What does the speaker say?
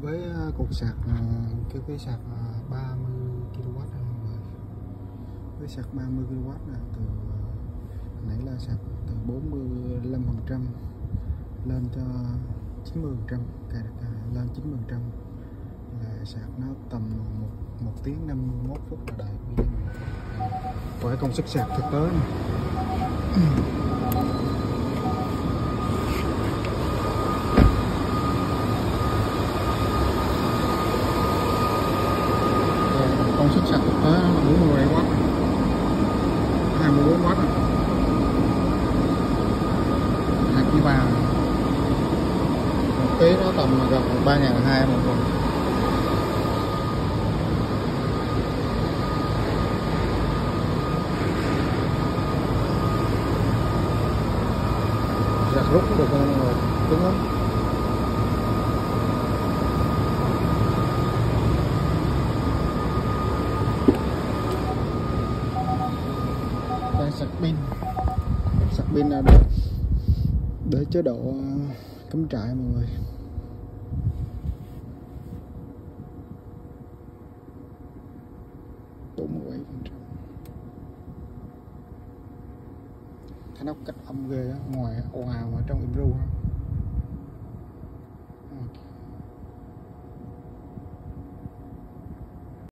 với ờ, cục sạc ờ, cái cái sạc ờ, 30 kW với sạc 30 kW là từ nãy là sạc từ 45 phần trăm lên cho 90 phần trăm, cài đặt à, lên 90 phần trăm là sạc nó tầm một một tiếng 51 phút là đầy pin và à, cái công suất sạc thực tế này. Xuất sạch tới 40W 24W hai à. kg ba. Một tí nó tầm gần ba ngàn hai một tuần. Sạc rút được không? cứng lắm sạc pin. Sạc pin ra để để chế độ ờ, cắm trại mọi người. Bốn mươi bảy phần trăm nóc cách âm ghê á, ngoài ồn ào mà trong im ru á.